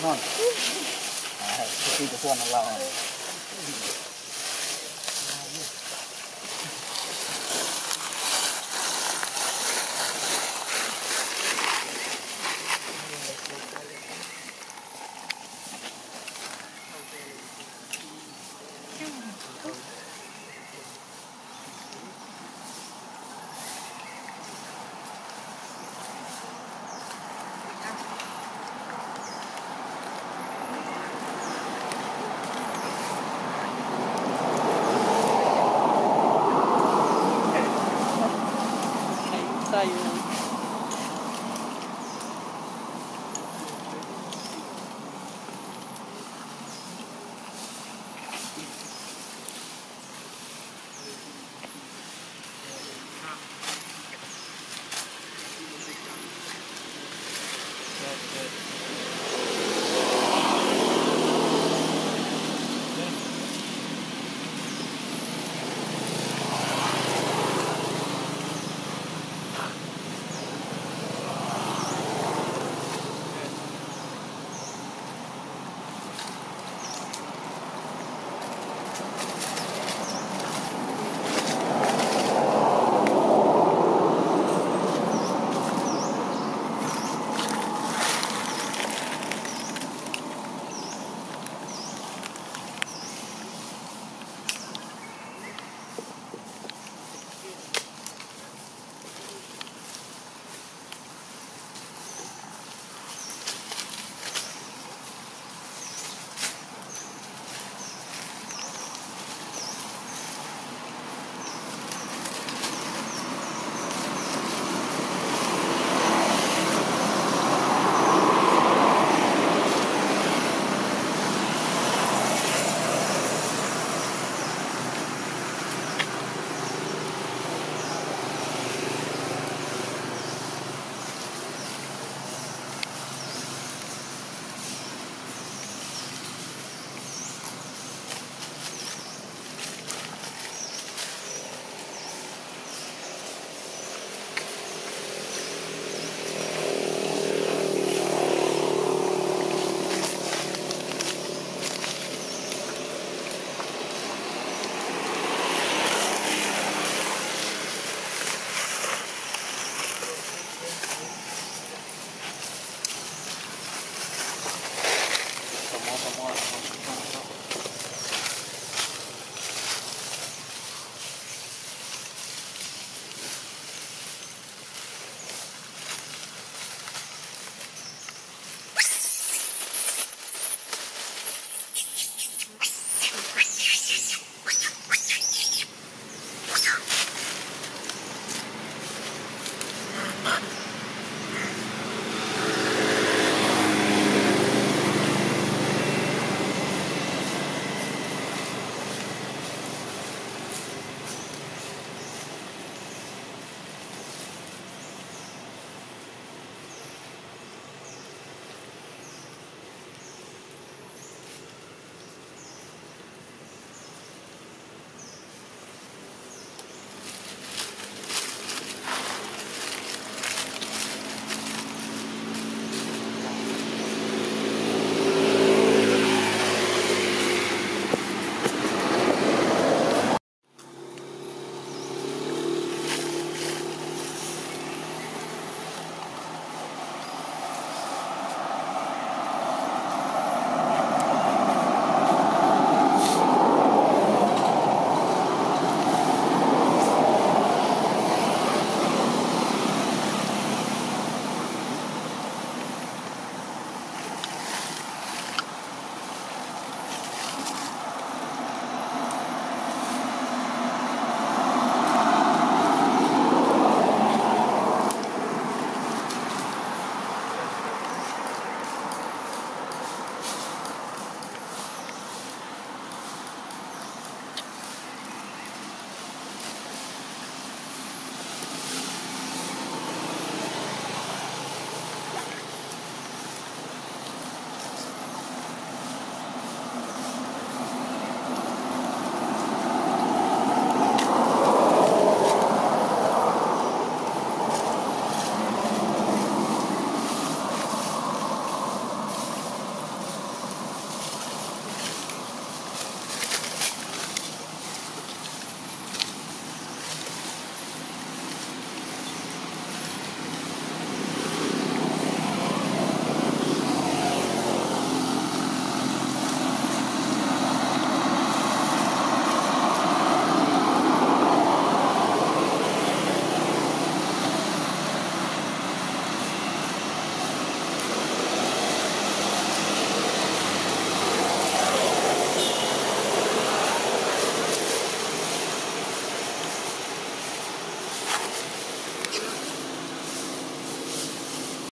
Come. I have to see this one alone.